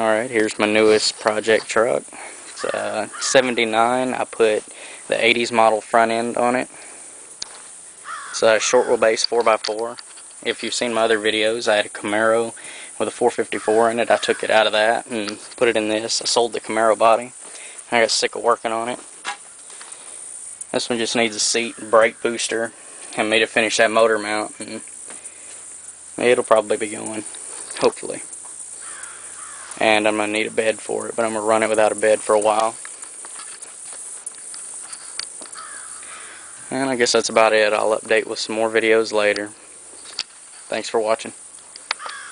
Alright, here's my newest project truck. It's a 79. I put the 80s model front end on it. It's a short wheelbase 4x4. If you've seen my other videos, I had a Camaro with a 454 in it. I took it out of that and put it in this. I sold the Camaro body. I got sick of working on it. This one just needs a seat, brake booster, and me to finish that motor mount. And it'll probably be going, hopefully and I'm going to need a bed for it, but I'm going to run it without a bed for a while. And I guess that's about it. I'll update with some more videos later. Thanks for watching.